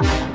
Bye.